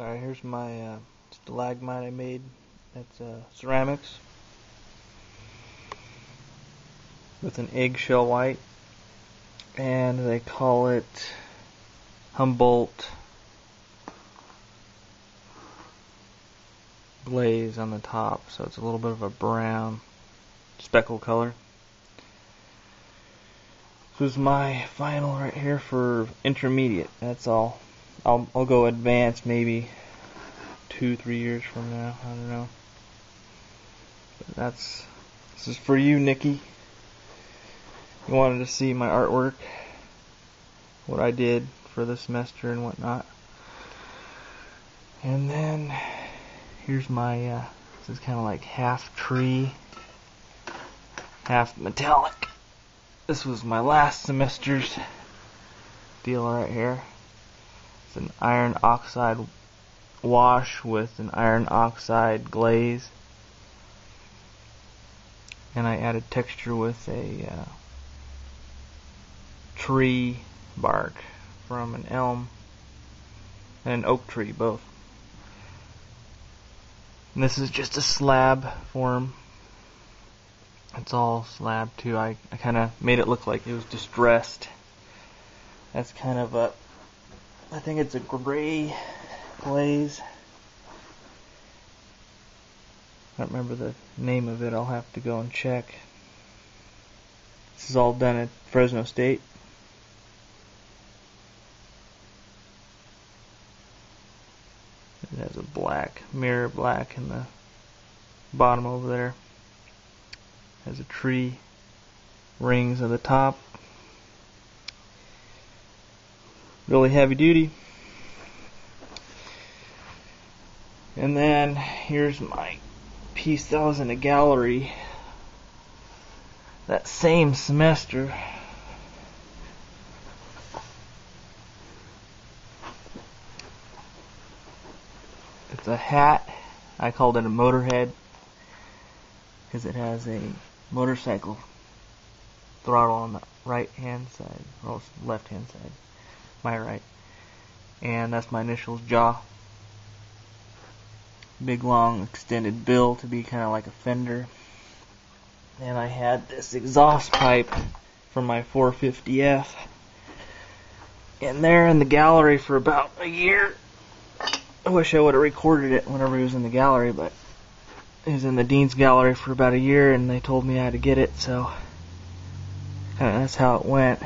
Alright, here's my uh, stalagmite I made. That's uh, ceramics with an eggshell white, and they call it Humboldt glaze on the top, so it's a little bit of a brown speckle color. This is my final right here for intermediate. That's all. I'll I'll go advanced maybe two three years from now. I don't know. But that's this is for you, Nicky. You wanted to see my artwork, what I did for the semester and whatnot. And then here's my uh, this is kind of like half tree, half metallic. This was my last semester's deal right here. An iron oxide wash with an iron oxide glaze. And I added texture with a uh, tree bark from an elm and an oak tree, both. And this is just a slab form. It's all slab too. I, I kind of made it look like it was distressed. That's kind of a, I think it's a gray glaze. I don't remember the name of it. I'll have to go and check. This is all done at Fresno State. It has a black, mirror black in the bottom over there. Has a tree rings at the top. Really heavy duty. And then here's my piece that was in a gallery that same semester. It's a hat. I called it a motorhead because it has a motorcycle throttle on the right hand side, or left hand side, my right. And that's my initials, jaw. Big long extended bill to be kind of like a fender. And I had this exhaust pipe from my 450F in there in the gallery for about a year. I wish I would have recorded it whenever he was in the gallery, but he was in the dean's gallery for about a year, and they told me I had to get it, so kind of that's how it went.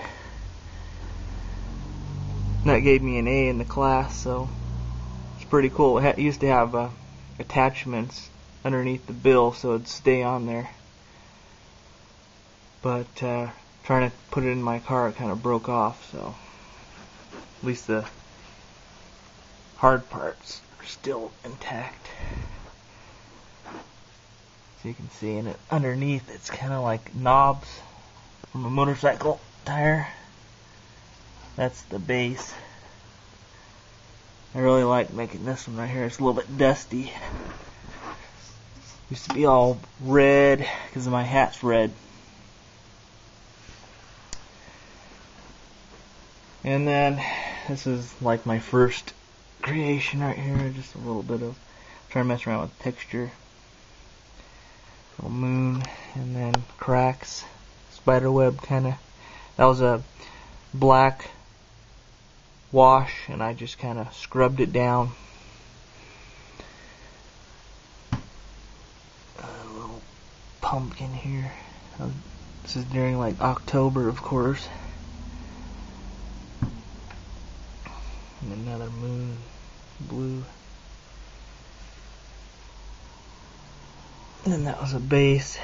And that gave me an A in the class, so it's pretty cool. It used to have uh, attachments underneath the bill, so it'd stay on there. But uh, trying to put it in my car, it kind of broke off, so at least the hard parts are still intact. So you can see in it underneath it's kind of like knobs from a motorcycle tire. That's the base. I really like making this one right here. It's a little bit dusty. Used to be all red because my hat's red. And then this is like my first creation right here. Just a little bit of trying to mess around with texture. Little moon and then cracks, spider web kind of. That was a black wash and I just kind of scrubbed it down. A little pumpkin here. Oh, this is during like October, of course. And another moon blue. And then that was a base.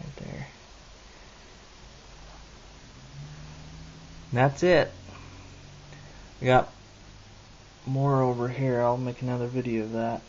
Right there. That's it. We got more over here. I'll make another video of that.